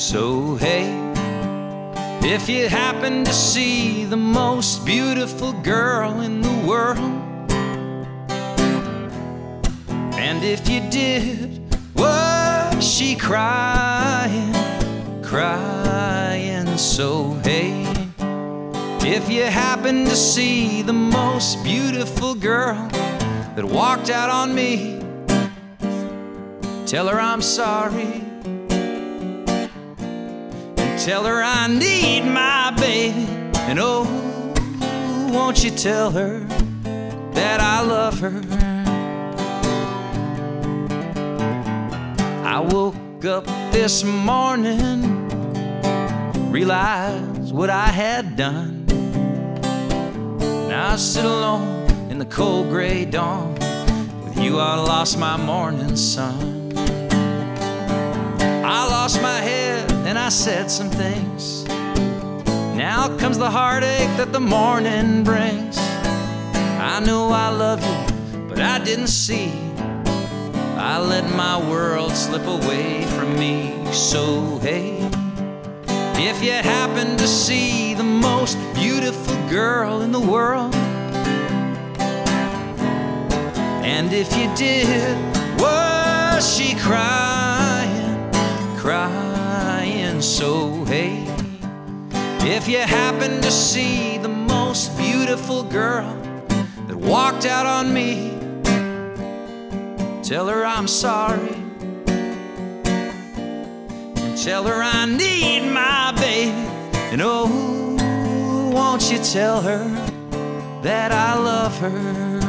So, hey, if you happen to see the most beautiful girl in the world, and if you did, was she crying, crying? So, hey, if you happen to see the most beautiful girl that walked out on me, tell her I'm sorry. Tell her I need my baby. And oh, won't you tell her that I love her? I woke up this morning, realized what I had done. Now I sit alone in the cold gray dawn. With you, I lost my morning sun. I lost my head said some things. Now comes the heartache that the morning brings. I knew I love you, but I didn't see. I let my world slip away from me. So, hey, if you happen to see the most beautiful girl in the world, and if you did, So, hey, if you happen to see the most beautiful girl that walked out on me, tell her I'm sorry. And tell her I need my baby. And oh, won't you tell her that I love her?